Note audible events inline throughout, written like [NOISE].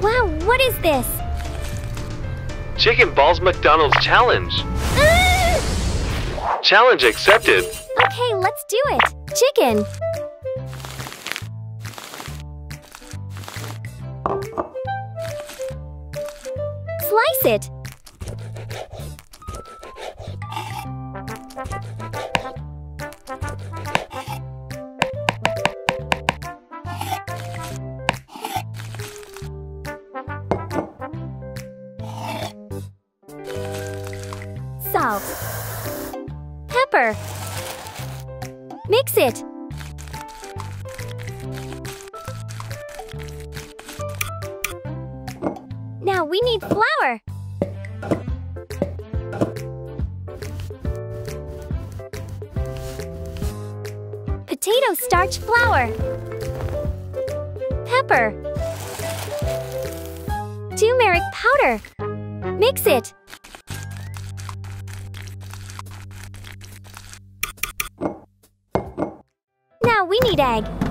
Wow, what is this? Chicken Balls McDonald's Challenge. Ah! Challenge accepted. Okay, let's do it. Chicken. Slice it. Pepper. Turmeric powder. Mix it. Now we need egg.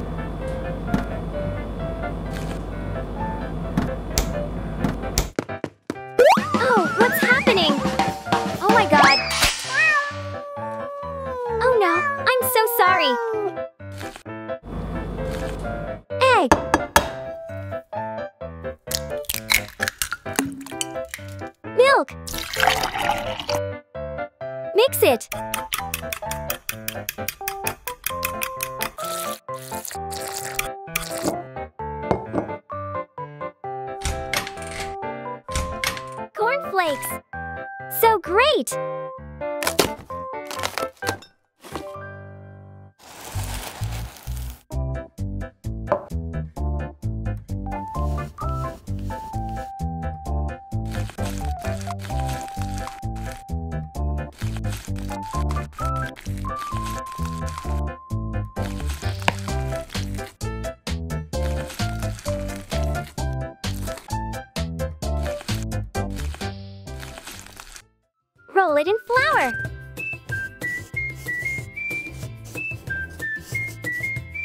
In flour.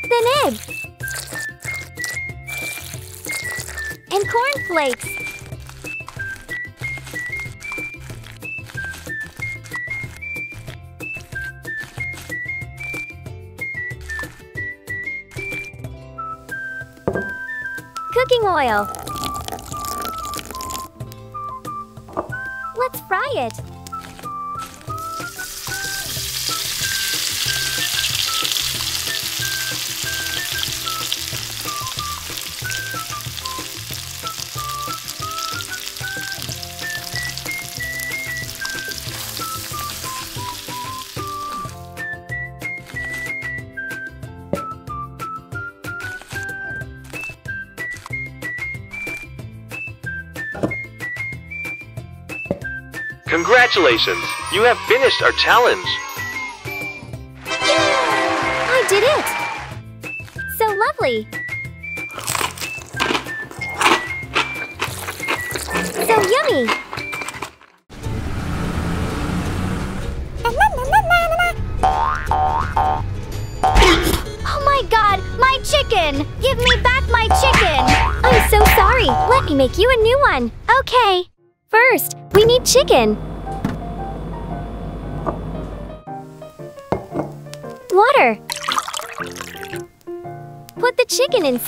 Then egg. And cornflakes. Cooking oil. Congratulations! You have finished our challenge.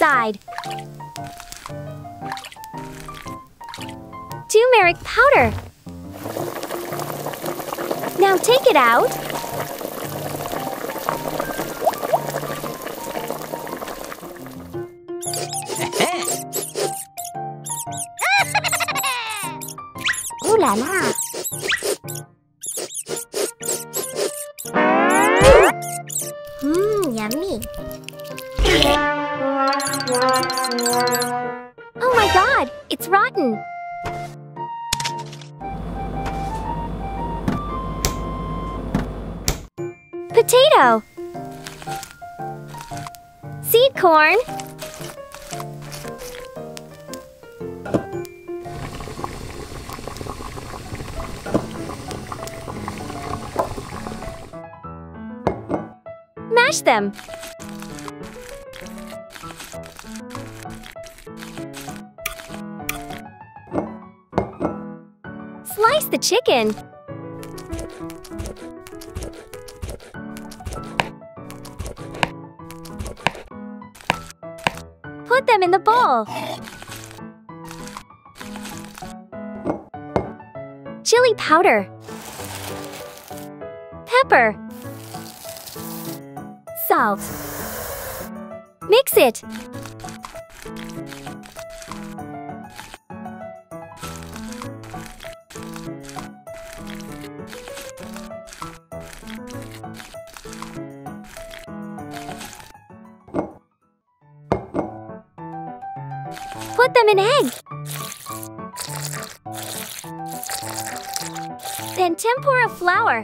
Inside. Turmeric powder. Now take it out. [LAUGHS] Ooh la la. corn. Mash them. Slice the chicken. Chili powder. Pepper. Salt. Mix it. Flour.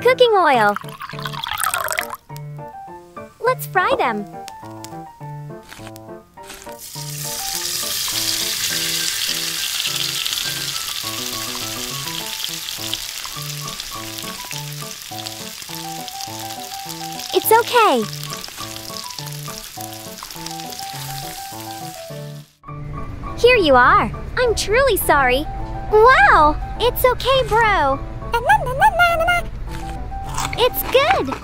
Cooking oil. Let's fry them. It's okay. Here you are. I'm truly sorry. Wow! It's okay, bro. It's good.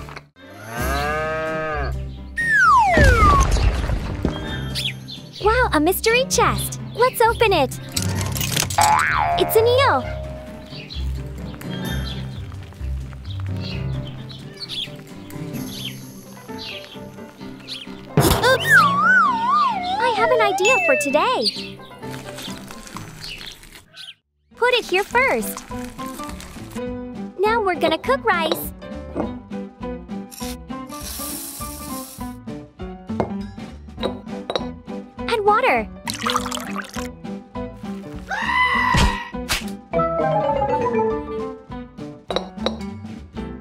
Wow, a mystery chest. Let's open it. It's an eel. Oops! I have an idea for today. It here first. Now we're gonna cook rice. Add water.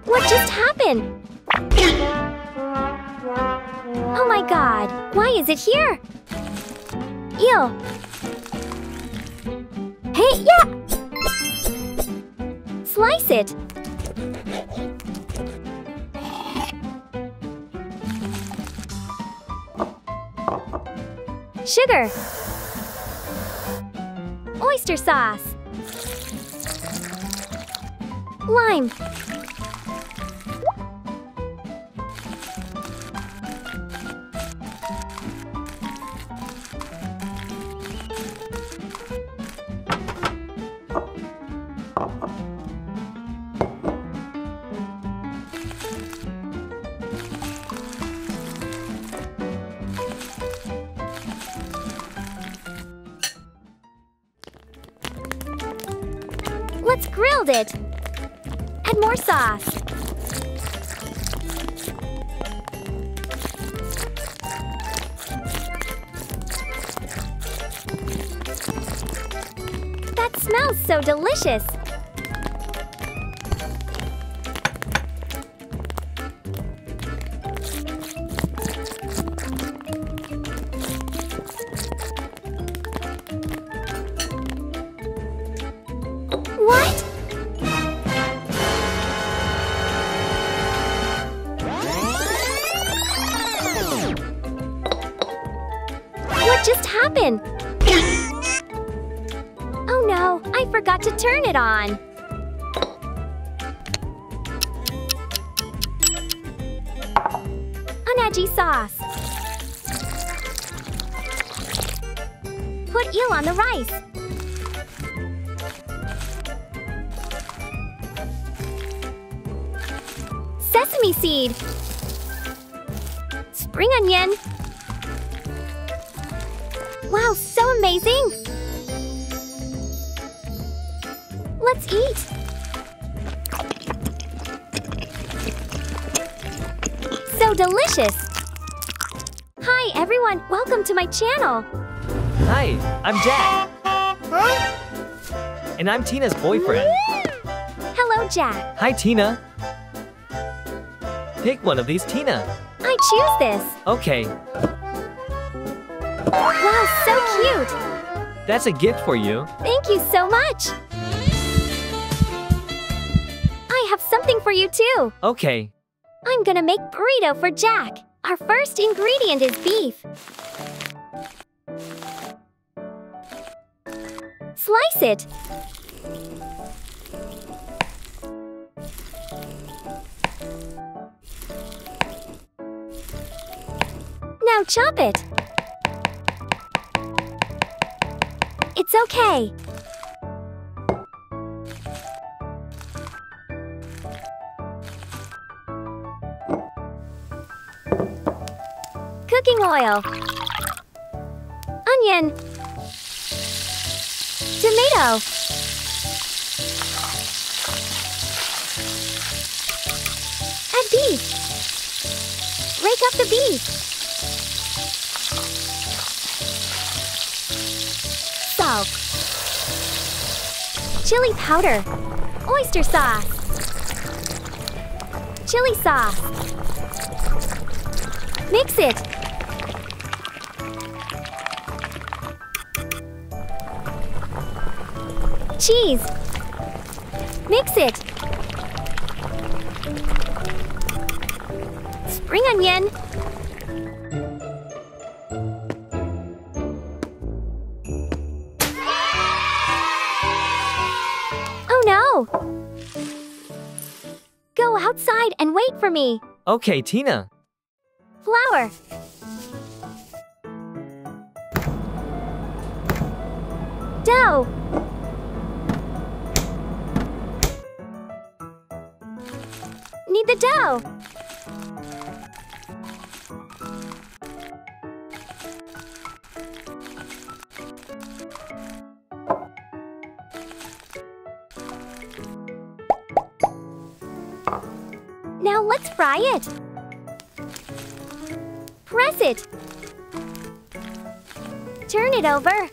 What just happened? Oh my god, why is it here? Ew. Sugar. Let's grill it. Add more sauce. That smells so delicious. Hi, I'm Jack. And I'm Tina's boyfriend. Hello Jack, Hi, Tina. Pick one of these, Tina. I choose this! Okay, Wow, so cute! that's a gift for you. Thank you so much! I have something for you too! Okay, I'm gonna make burrito for Jack. Our first ingredient is beef. Slice it. Now chop it. It's okay. Cooking oil. Onion. Tomato. Add beef. Break up the beef. Salt. Chili powder. Oyster sauce. Chili sauce. Mix it. Cheese. Mix it. Spring onion. Oh no! Go outside and wait for me. Okay, Tina. Over.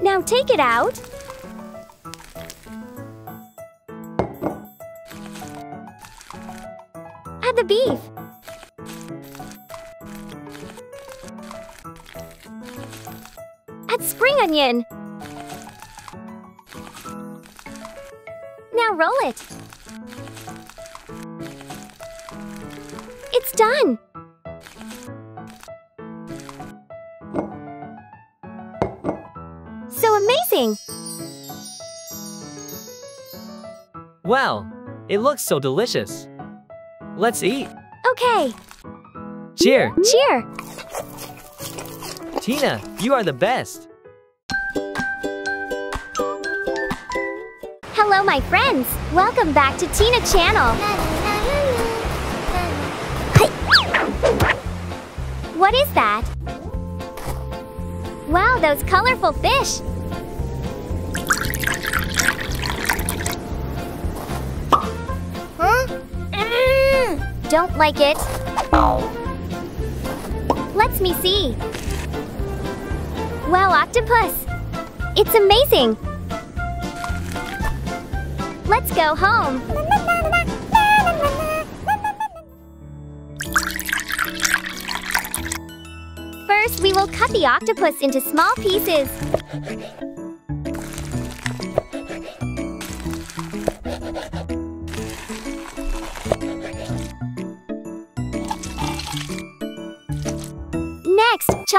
Now take it out. Add the beef. Add spring onion. Now roll it. It's done. Wow, it looks so delicious. Let's eat. Okay, Cheer. cheer. Tina, you are the best. Hello, my friends. Welcome back to Tina Channel. What is that? Wow, those colorful fish. Don't like it. Let's me see. Wow, octopus. It's amazing. Let's go home. First, we will cut the octopus into small pieces.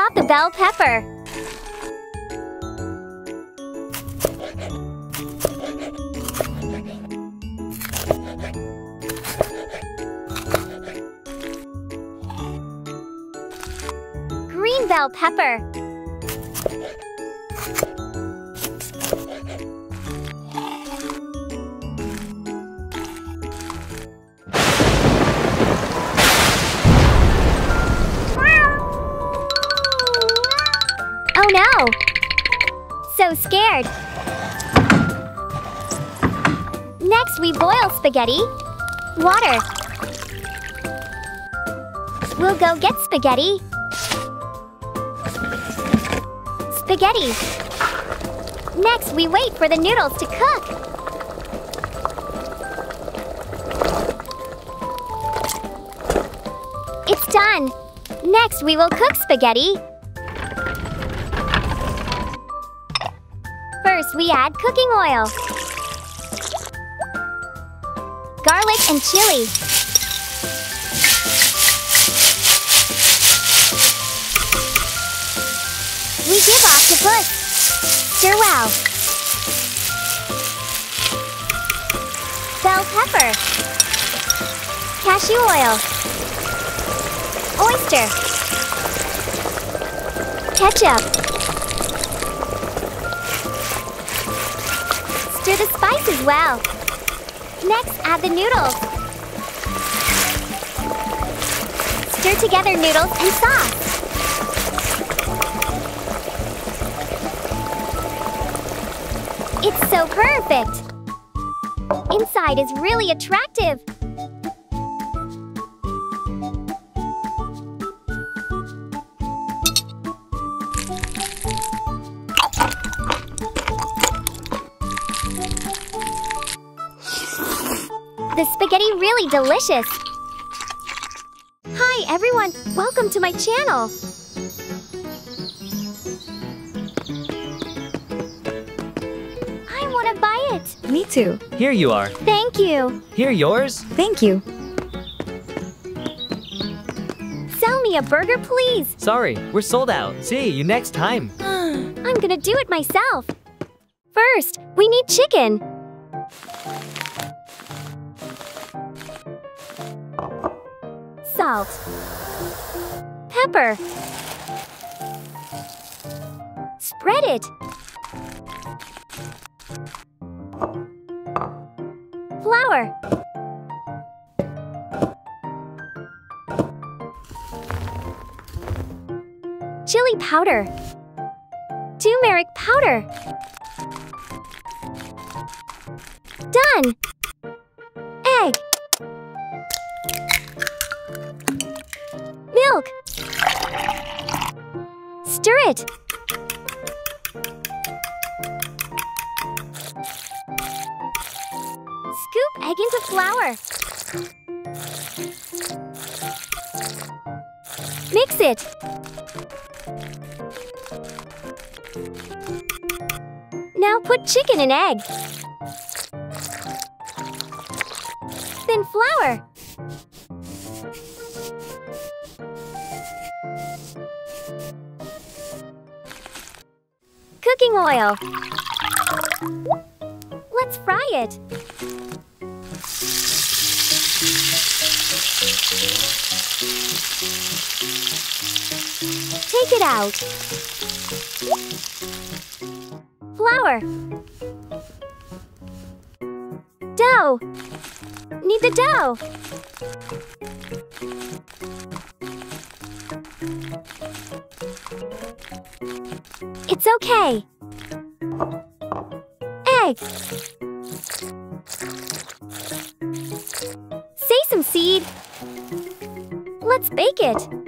Chop the bell pepper. Green bell pepper. Scared. Next, we boil spaghetti. Water. We'll go get spaghetti. Spaghetti. Next, we wait for the noodles to cook. It's done. Next, we will cook spaghetti. We add cooking oil. garlic and chili. We give octopus. Stir well. Bell pepper. Cashew oil. Oyster. Ketchup. Spices well. Next, add the noodles. Stir together noodles and sauce. It's so perfect! Inside is really attractive. Delicious. Hi everyone, welcome to my channel. I want to buy it. Me too. Here you are. Thank you. Here yours? Thank you. Sell me a burger, please. Sorry, we're sold out. See you next time. [GASPS] I'm gonna do it myself. First, we need chicken. Salt. Pepper. Spread it. Flour. Chili powder. Turmeric powder. It. Scoop egg into flour. Mix it. Now put chicken and egg. Then flour. Cooking oil. Let's fry it. Take it out. Flour. Sesame seed. Let's bake it.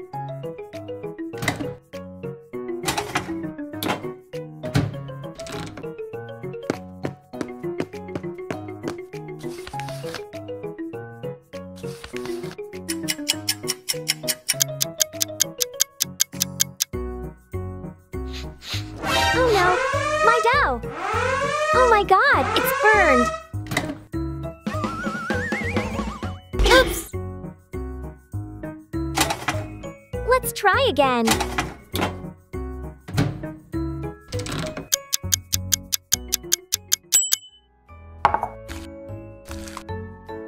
Again.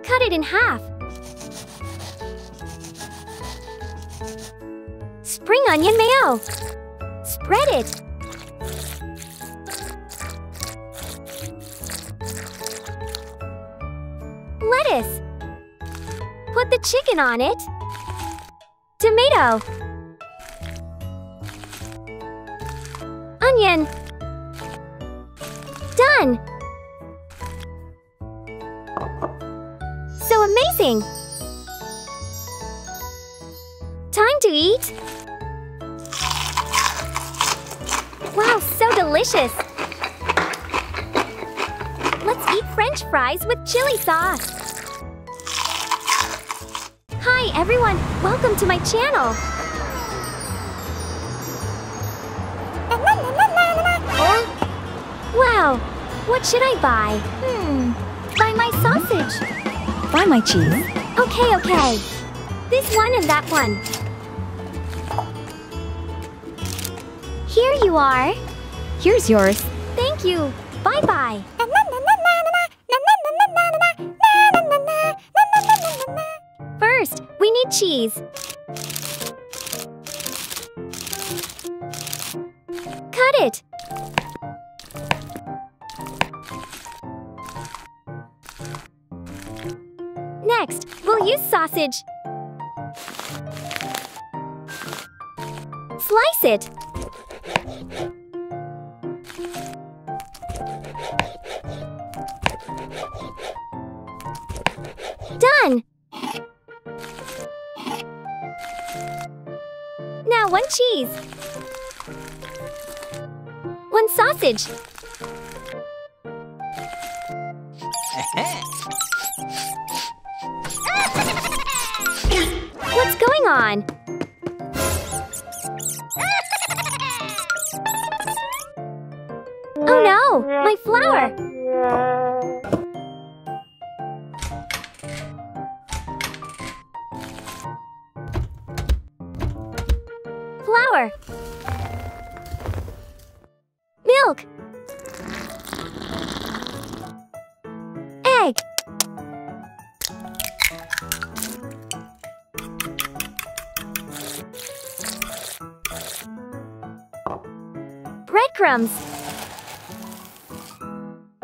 Cut it in half. Spring onion mayo. Spread it. Lettuce. Put the chicken on it. Tomato. Cheese. Okay, okay. This one and that one. Here you are. Here's yours. Thank you. Bye bye. First, we need cheese. Cut it. Use sausage. Slice it. Done! Now one cheese. One sausage. On?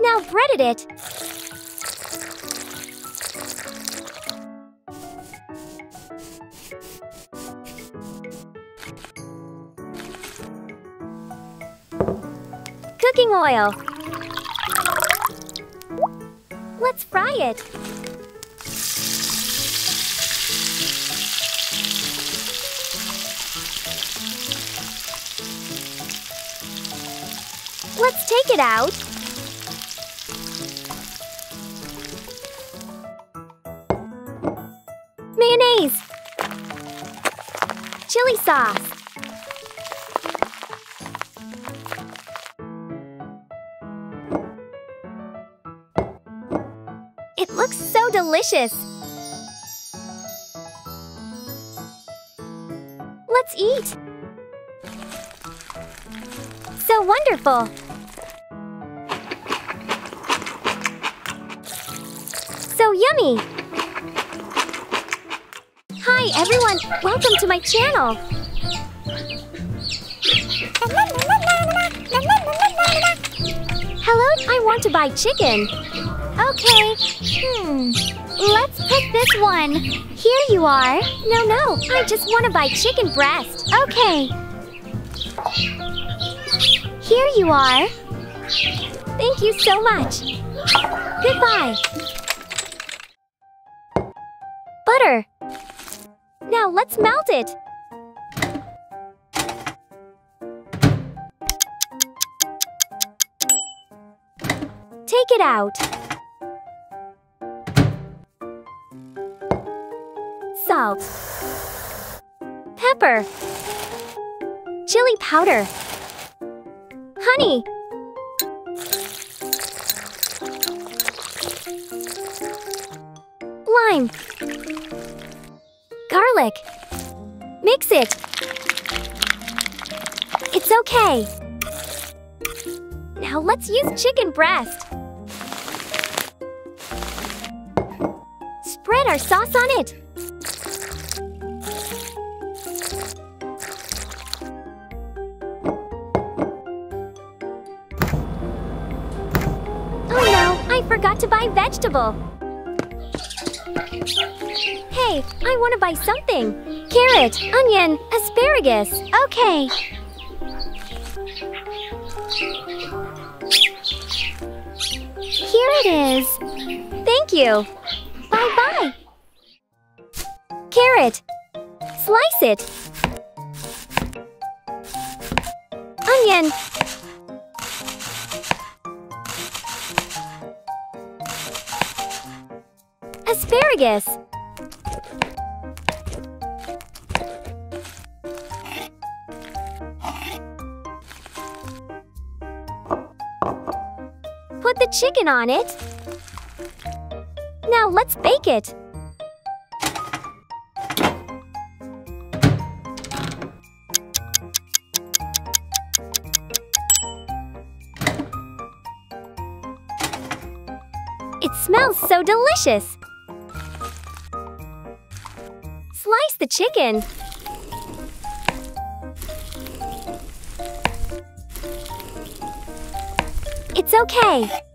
Now breaded it. Cooking oil. Let's fry it. It out. Mayonnaise. Chili sauce. It looks so delicious. Let's eat. So wonderful. Hi everyone, welcome to my channel. Hello, I want to buy chicken. Okay. Hmm. Let's pick this one. Here you are. No, no. I just want to buy chicken breast. Okay. Here you are. Thank you so much. Goodbye. It. Take it out. Salt. Pepper. Chili powder. Honey. It. It's okay. Now let's use chicken breast. Spread our sauce on it. Oh no, I forgot to buy vegetable. Hey, I want to buy something. Carrot, onion, asparagus. Okay. Here it is. Thank you. Bye bye. Carrot. Slice it. Onion. Asparagus. Chicken on it. Now let's bake it. It smells so delicious. Slice the chicken. It's okay.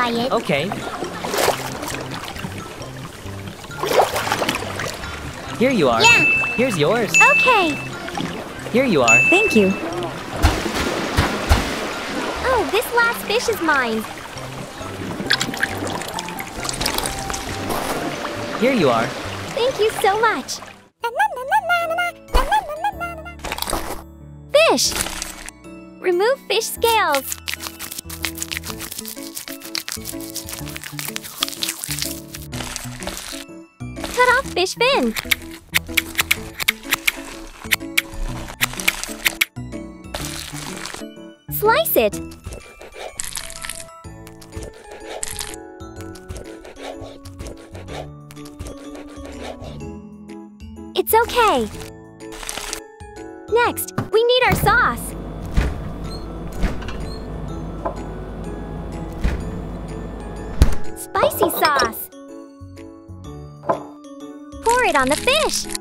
Buy it. Okay. Here you are. Yeah. Here's yours. Okay. Here you are. Thank you. Oh, this last fish is mine. Here you are. Thank you so much. Fish fin. Slice it. It's okay. Next, we need our sauce. Spicy sauce. On the fish.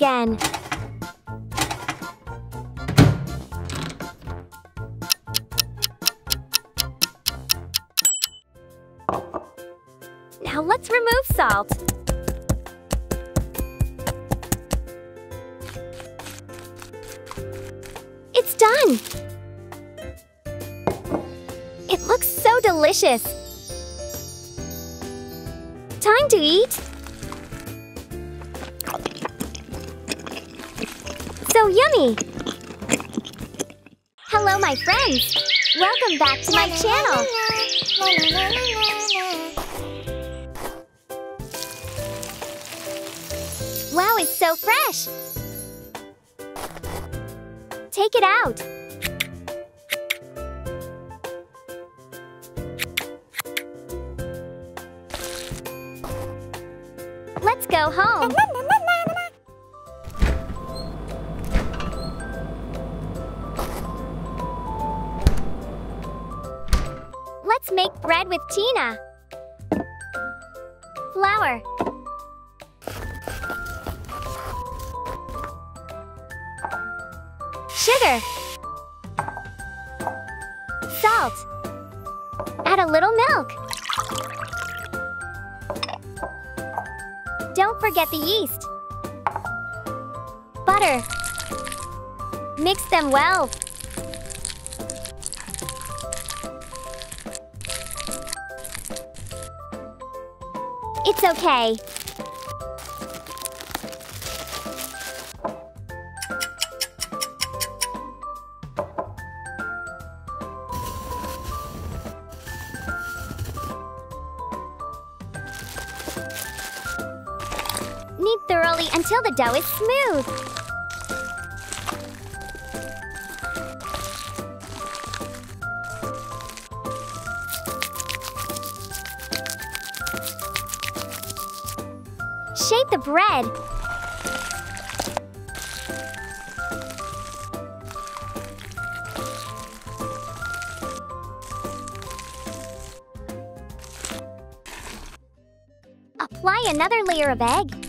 Again. Hello, my friends! Welcome back to my channel! Wow, it's so fresh! Take it out! Let's go home! Tina. Flour. Sugar. Salt. Add a little milk. Don't forget the yeast. Butter. Mix them well. It's okay. Knead thoroughly until the dough is smooth. Apply another layer of egg.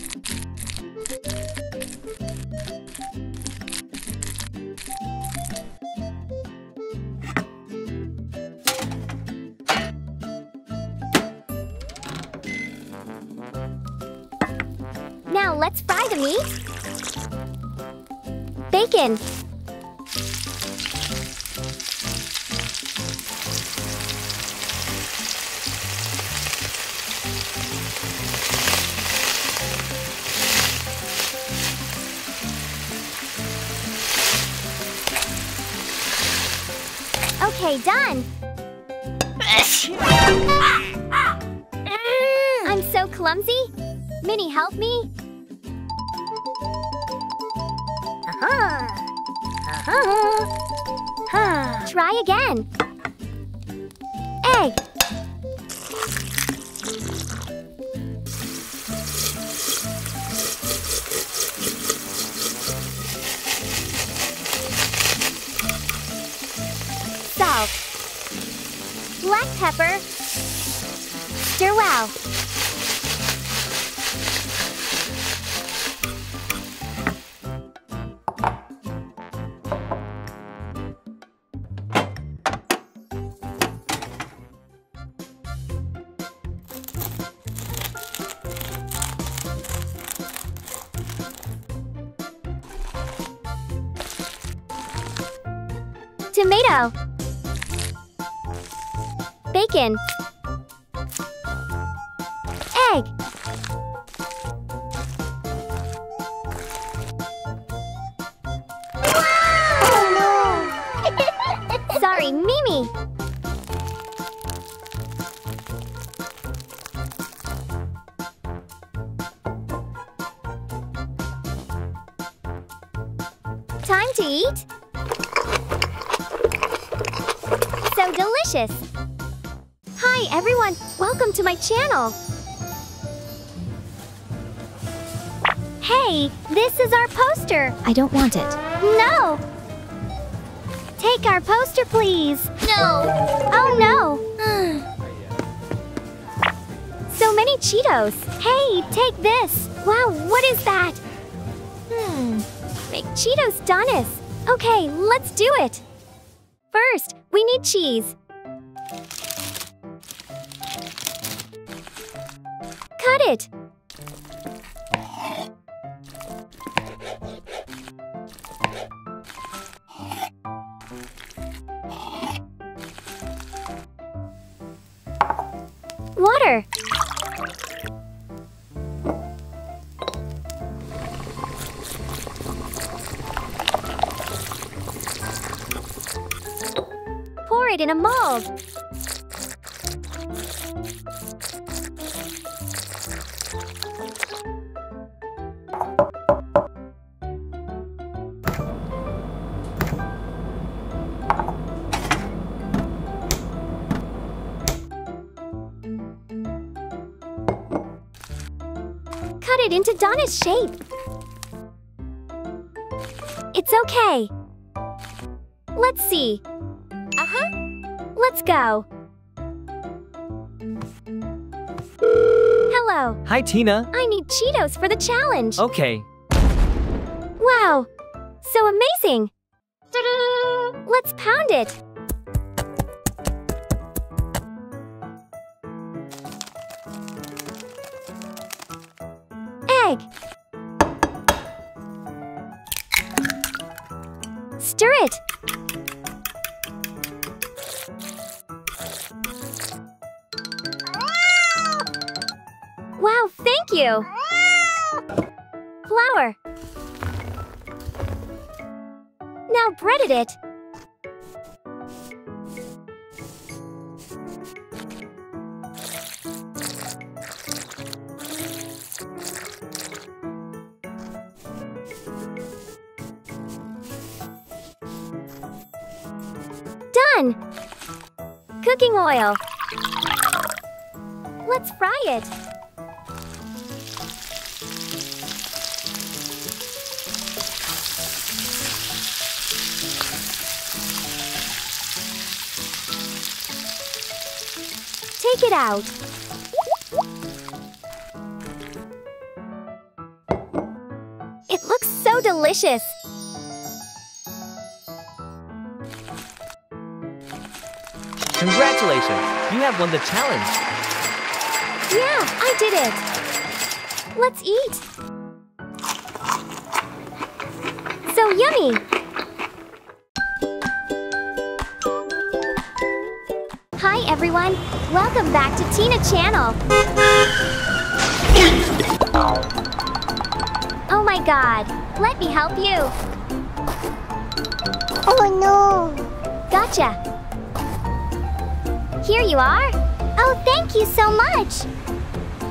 The meat. Bacon. Okay, done. [LAUGHS] clumsy? Minnie, help me. Uh-huh. Try again. Welcome to my channel. Hey, this is our poster. I don't want it. No. Take our poster, please. No! Oh no! [SIGHS] so many Cheetos. Hey, take this. Wow, what is that? Hmm. Make Cheetos Donis. Okay, let's do it. First, we need cheese. Cut it. Water. Pour it in a mold. Shape. It's okay. Let's see. Uh-huh. Let's go. Hello. Hi, Tina. I need Cheetos for the challenge. Okay. Wow. So amazing. Let's pound it. Wow, thank you. Flour. Now breaded it. Done! Cooking oil. Let's fry it. It out. It looks so delicious. Congratulations. You have won the challenge. Yeah, I did it. Let's eat. So yummy. Everyone. Welcome back to Tina Channel. Oh my god. Let me help you. Oh no! Gotcha. Here you are. Oh, thank you so much!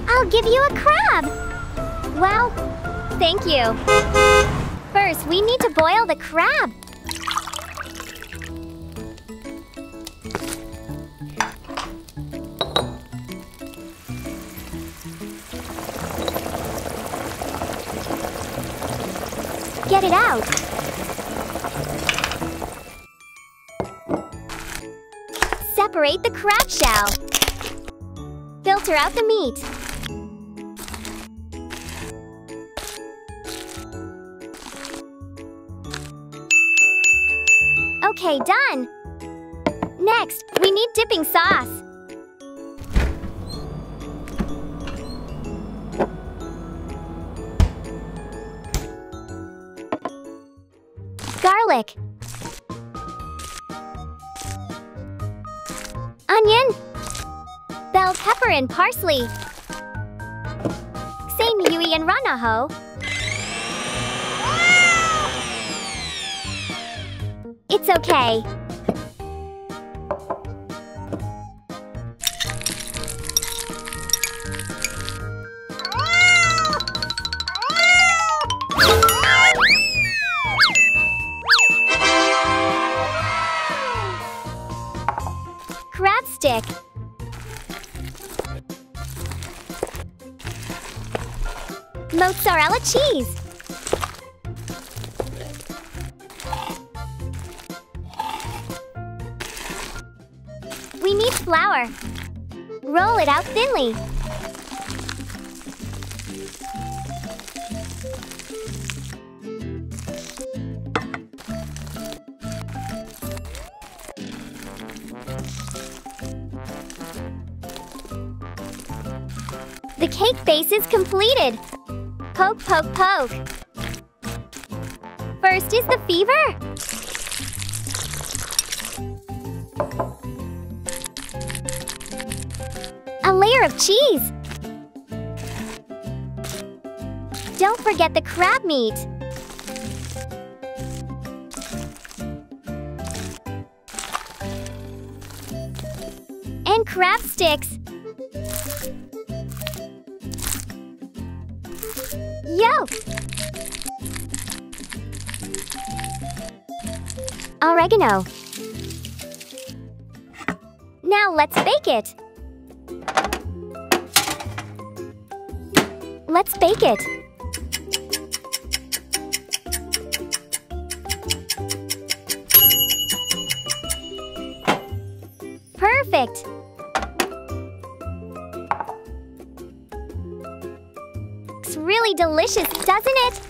I'll give you a crab. Well, thank you. First, we need to boil the crab. Separate the crab shell. Filter out the meat. Okay, done. Next, we need dipping sauce. Garlic. And parsley. Same Yui and Ranaho. It's okay. Poke, poke. First is the fever. A layer of cheese. Don't forget the crab meat. Oregano. Now let's bake it. Let's bake it. Perfect. Looks really delicious, doesn't it?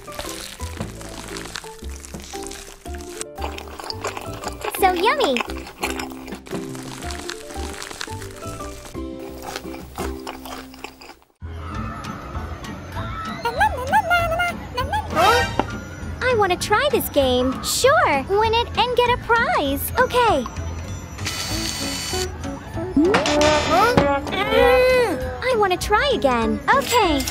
Yummy. I want to try this game. Sure, win it and get a prize. Okay. Mm, I want to try again. Okay.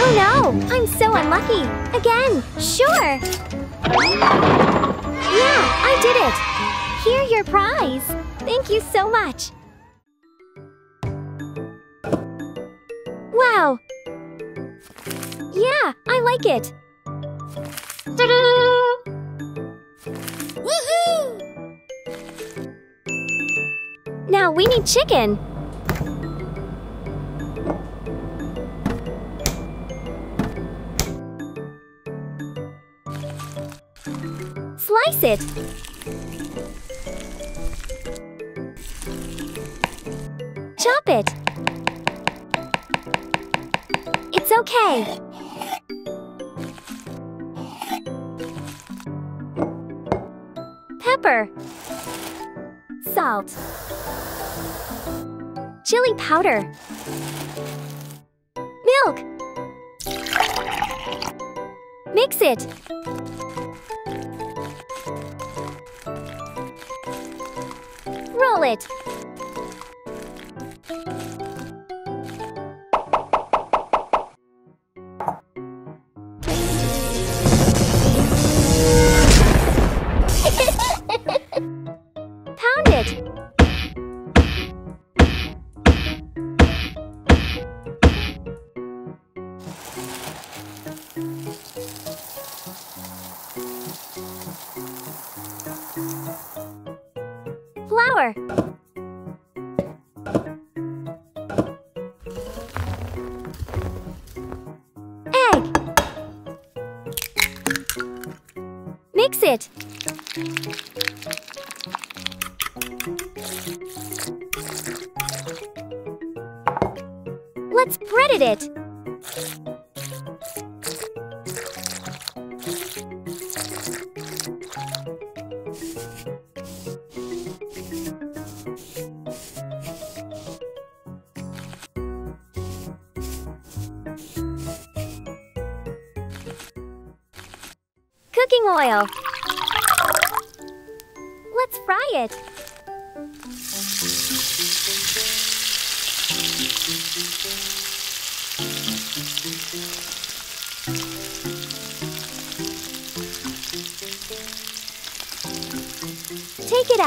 Oh no, I'm so unlucky. Again, sure. Yeah, I did it. Here your prize. Thank you so much. Wow. Yeah, I like it. Now we need chicken. It. Chop it. It's okay. Pepper. Salt. Chili powder. Roll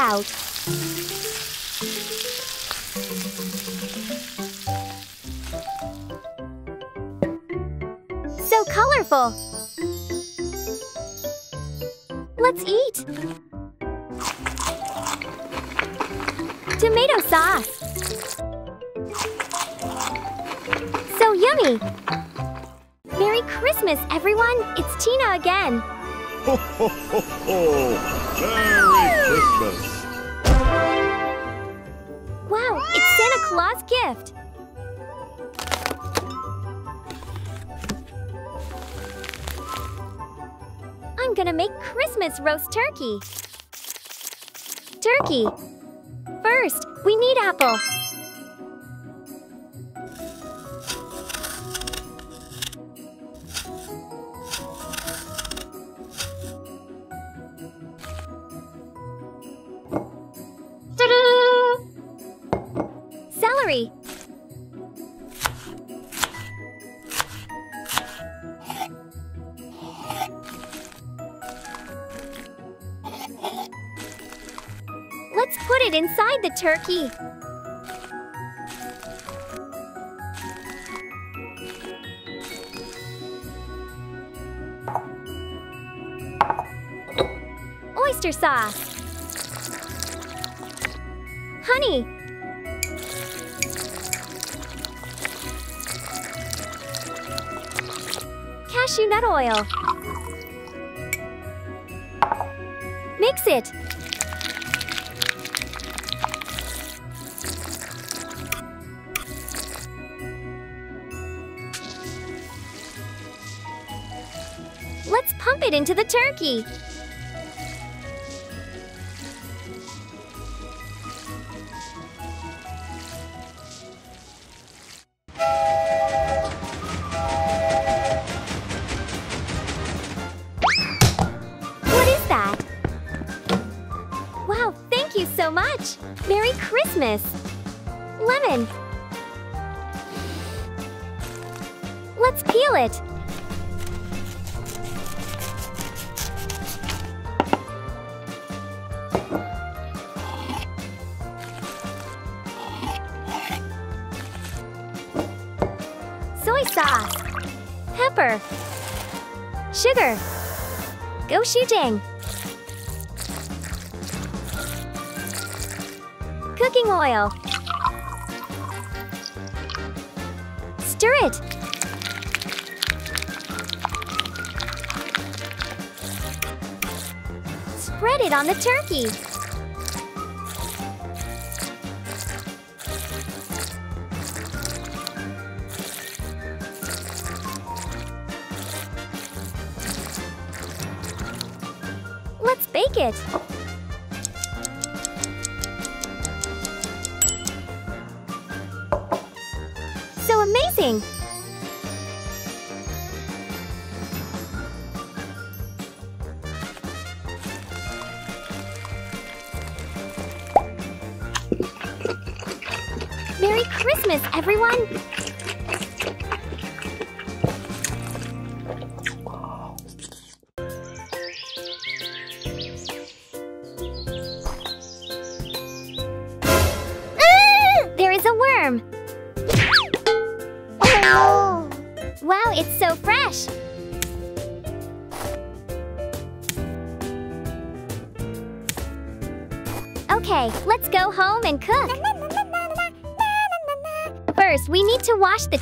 out. Claus gift. I'm gonna make Christmas roast turkey. Turkey. First, we need apple. turkey. Oyster sauce. Honey. Cashew nut oil. Mix it. into the turkey. soy sauce, pepper, sugar, gochujang, cooking oil, stir it, spread it on the turkey.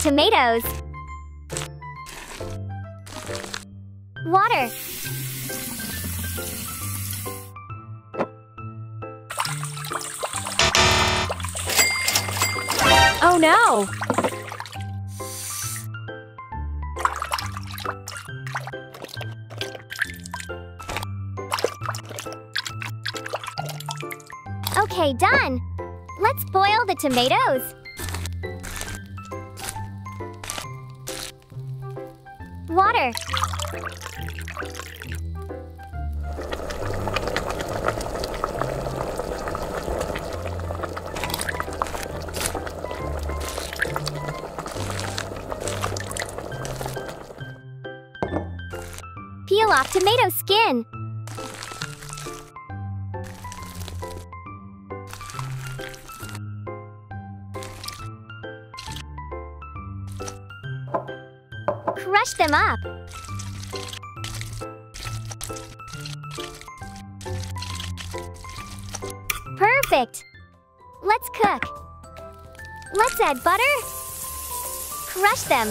tomatoes. Water. Oh no! Okay, done! Let's boil the tomatoes. Water. Peel off tomato skin. Them up. Perfect. Let's cook. Let's add butter. Crush them.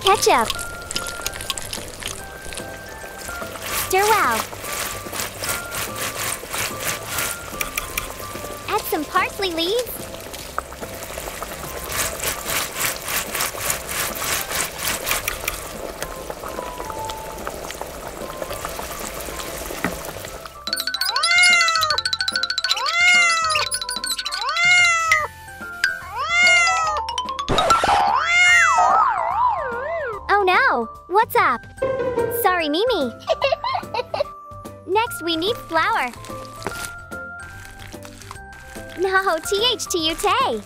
Ketchup. Stir well. Add some parsley leaves. Flour. No, THTUT.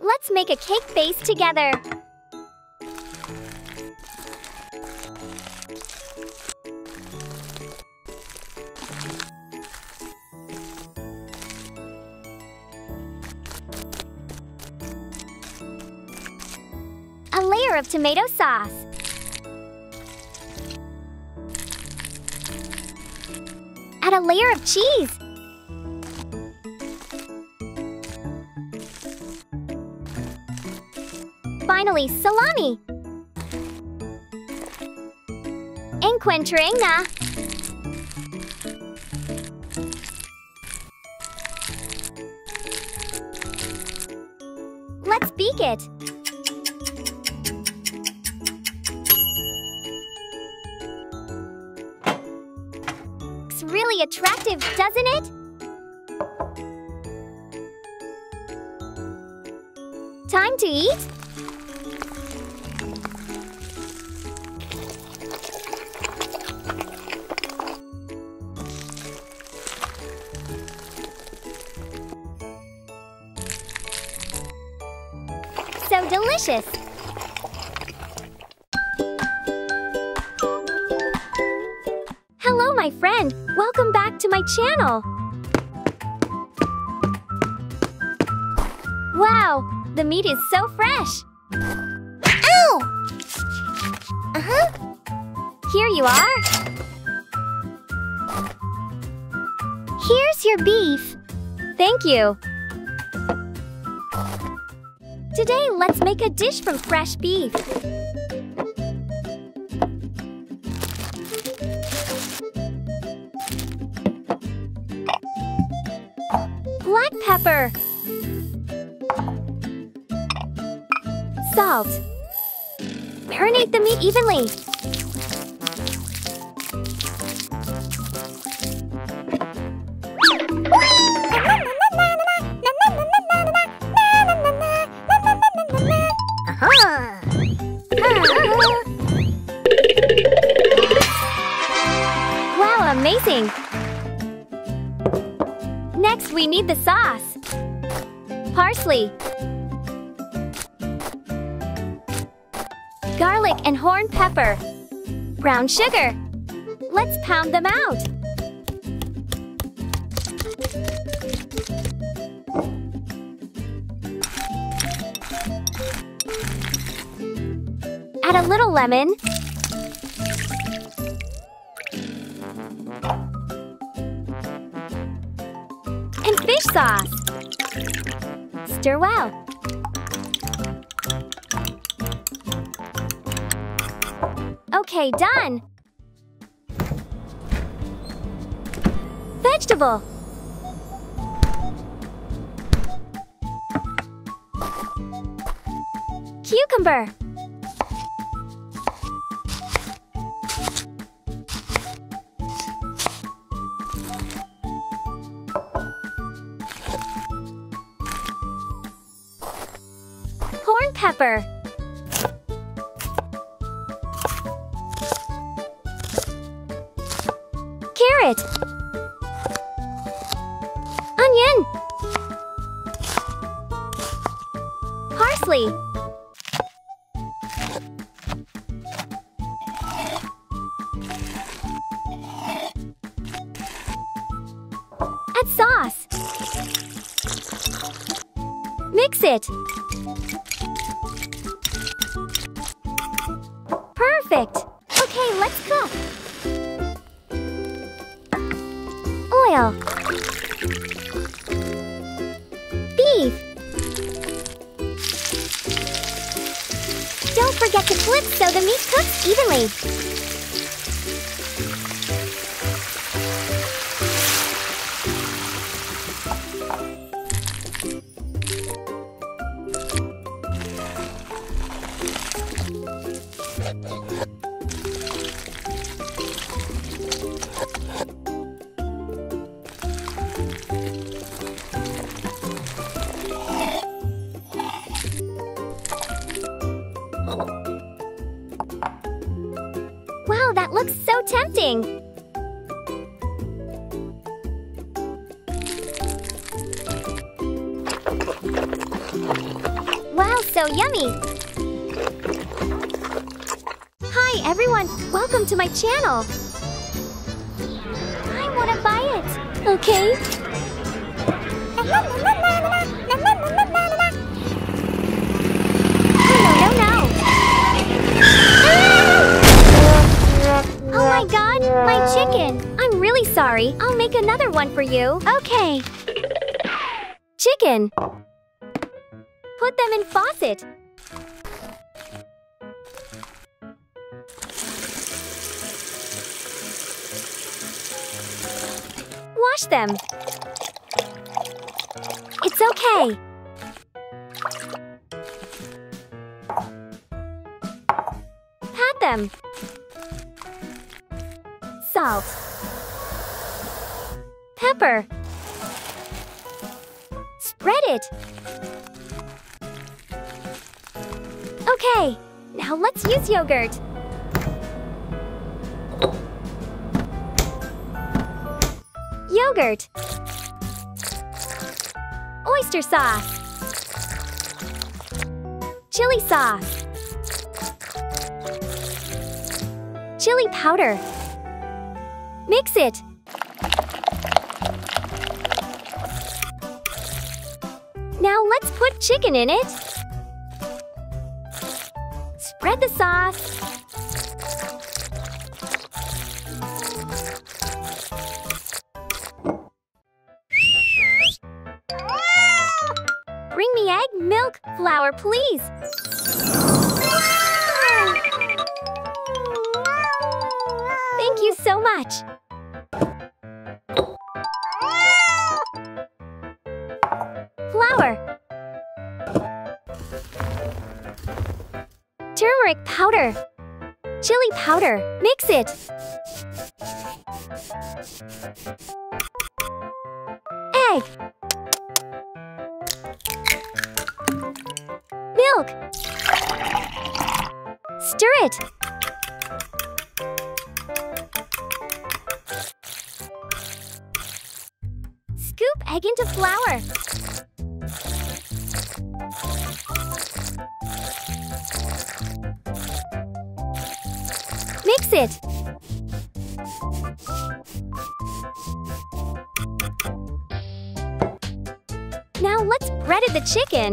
Let's make a cake base together. Sauce. Add a layer of cheese. Finally, salami. Encuentrena. Let's attractive, doesn't it? Time to eat? So delicious! My channel! Wow, the meat is so fresh! Ow! Uh-huh. Here you are! Here's your beef! Thank you! Today, let's make a dish from fresh beef. Pepper. Salt. Marinate the meat evenly. Uh-huh. [LAUGHS] Wow, amazing! Next, we need the sauce. Parsley. Garlic and horn pepper. Brown sugar. Let's pound them out. Add a little lemon. Mr. Wow. Okay, done. Vegetable. Cucumber. To! I want to buy it! Okay? No, no, no! Oh my god, my chicken! I'm really sorry. I'll make another one for you. Them. It's okay. Pat them. Salt. Pepper. Spread it. Okay, now let's use yogurt. Yogurt. Oyster sauce. Chili sauce. Chili powder. Mix it. Now let's put chicken in it. Spread the sauce. Flour, please. Thank you so much. Flour. Turmeric powder. Chili powder. Mix it.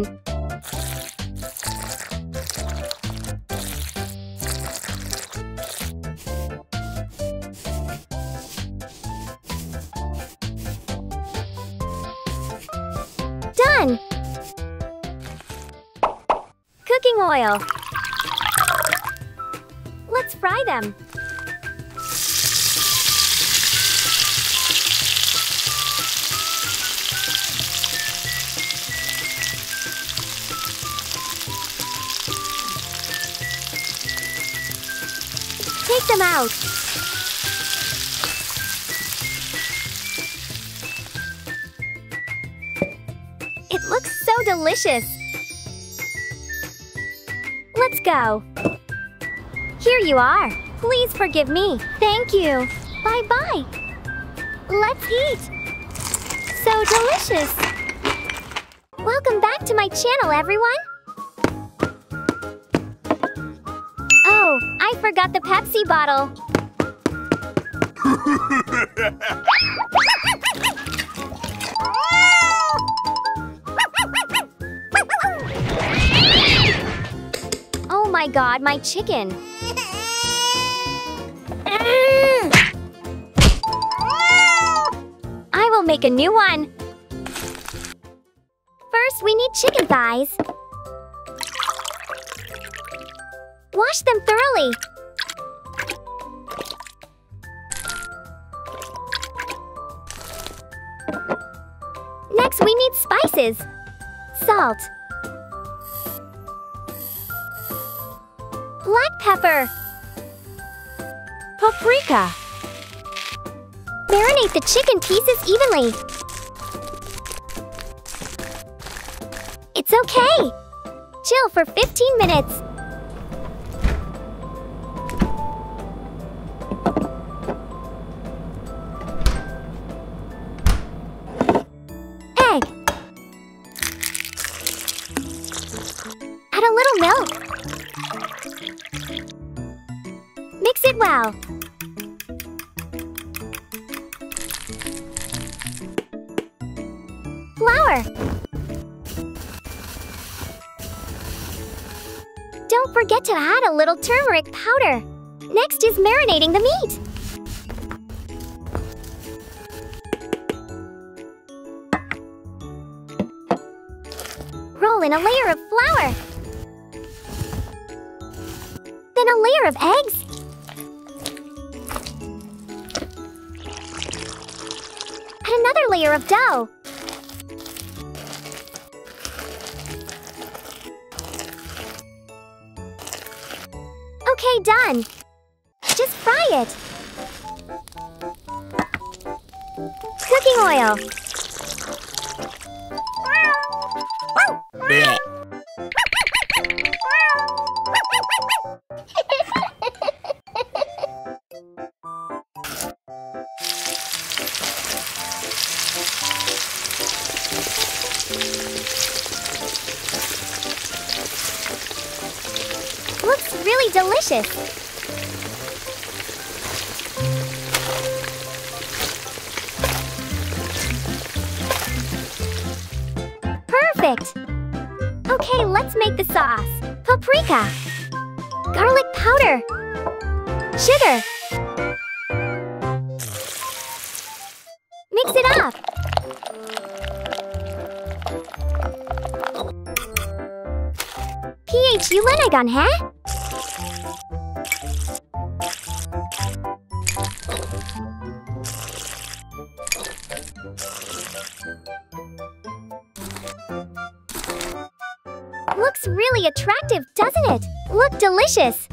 The. Done! Cooking oil. Let's fry them. Delicious. Let's go. Here you are. Please forgive me. Thank you. Bye bye. Let's eat. So delicious. Welcome back to my channel, everyone. Oh, I forgot the Pepsi bottle. [LAUGHS] my god, my chicken. I will make a new one. First, we need chicken thighs. Wash them thoroughly. Next, we need spices. Salt. Pepper. Paprika. Marinate the chicken pieces evenly. It's okay. Chill for 15 minutes. To add a little turmeric powder. Next is marinating the meat. Roll in a layer of flour. Then a layer of eggs. Add another layer of dough. Okay, done. Just fry it. Cooking oil. done, huh? Looks really attractive, doesn't it? Look delicious!